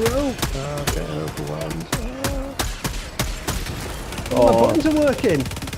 rope. Oh, get overwhelmed. Oh. My Oh, buttons are working.